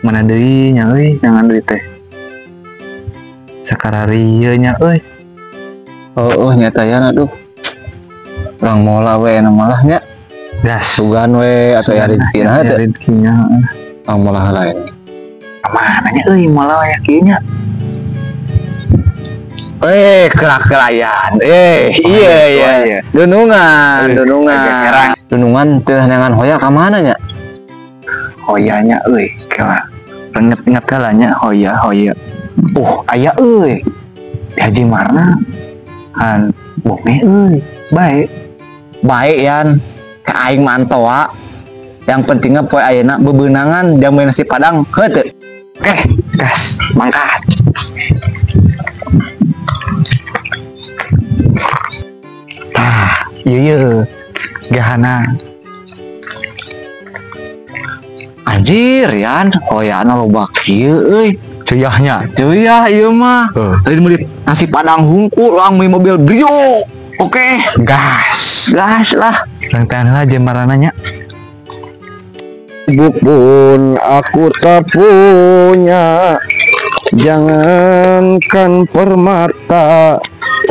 mana deui nya euy? Jangan deui teh? Sakararieu nya euy. Oh, oh nyata ya aduh orang mola we anu malahnya gas sugan we atau ya rezeki na ya ada rezekinya orang molah lain. Mana nya euy? Malah aya kieu nya. Eh kerak kelayan eh Oh, iya iya, iya. Dunungan dunungan. dunungan teh nengan hoya ka mana nya hoyanya euy. Kela inget-inget kalanya hoya hoya. Uh aya euy. Di Haji Marna. Han bonge euy. Baik. Baik yan. Ke aing mantoa yang pentingnya poe ayeuna bebenangan jamu nasi padang. Heuh oke gas. Mangkat. Tah iya gahana anjir yan hoyana loba kieu euy. Cuyahnya. Cuyah iya mah. Heuh. Tadi nasi padang hungku lang mi mobil brio. Oke. Gas. Gas lah. Rangkaian aja marananya. Pun aku tak punya. Jangankan permata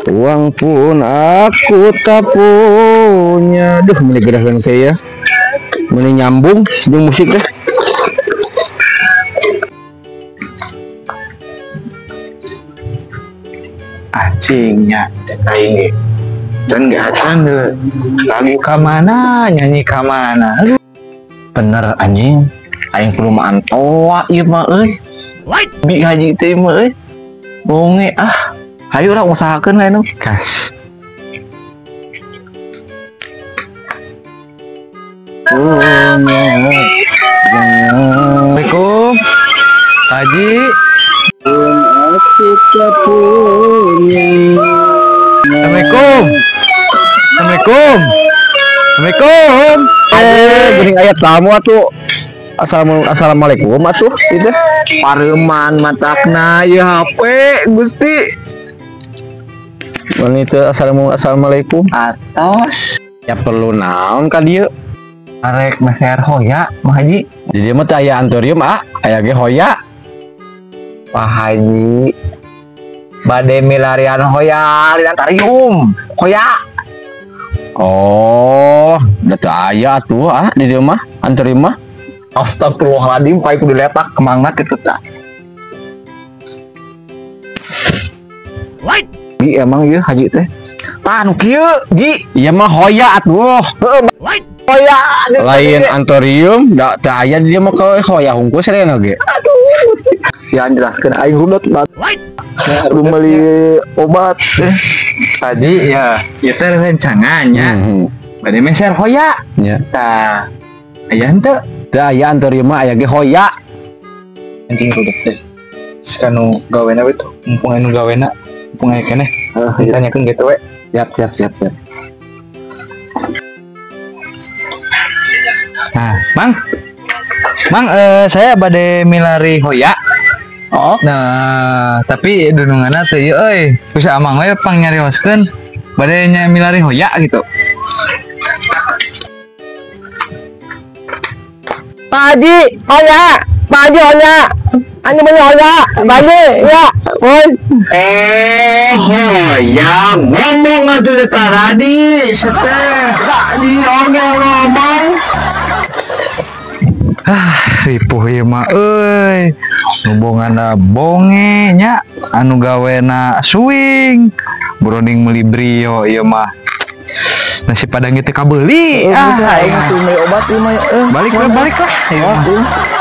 Uang pun aku tak punya. Duh meni gerakan saya Meni nyambung di musik deh anjingnya aing ge can gak ada lagu kamana nyanyi kamana Aduh, Bener anjing. Aing kudu mah antoa ieu mah euy. Bi haji teh mah euy. Bonge ah. Hayu urang usahakeun we nu. Gas Assalamualaikum. Haji Assalamualaikum Assalamualaikum Assalamualaikum Eh, geuning ayat tamu atuh. Assalamu Assalamualaikum atuh itu. Pareman matakna ya HP Gusti. Mun itu assalamu assalamualaikum. Atos Ya perlu naon ka dieu? Arek meher hoya Mah Haji Jadi mah teh aya antorium ah, aya ge hoya. Pak Haji. Bade milarian hoya Linantarium Hoya. Oh, da teu aya atuh ah di dieu mah antorium mah. Astagfirullahaladzim Pai kudu letak kemangna gitu tak Ji emang iya Haji teh? Tanu kieu Ji. Ieu mah hoya atuh. Hoya Lain antorium, da teu aya di dieu mah ke hoya hungkul serena ge. Ya jelaskan. Aing Kudu beli obat. Haji ya Ya teh rencangannya. Hmm, Bade meser hoya. Ya. Tah Aya henteu. Da aya antorium mah aya ge hoya. anjing rudot teh. Kanu gawena we tuh mumpung anu gawena mumpung aya keneh. Tanyakeun gitu we. Siap siap siap siap. Nah, Mang. Mang, eh, saya bade milari hoya. Oh, Nah, tapi dununganna teh ieu euy. Bisa amang we pang nyarioskeun bade nya milari hoya gitu. Pak Haji, Hoya, Pak Haji Hoya, Ani beli Hoya, Pak Haji, ya, Boy. Eh, hoya ngomong teh tadi, seteh di ngomong. Ah, ripuh ieu mah euy. Hubunganna bonge nya anu gawena swing. Broding meuli brio ieu mah. Nasi padang itu kabeli. Ah, Aing tuh beli obat mah. eh. balik we balik lah. Mah.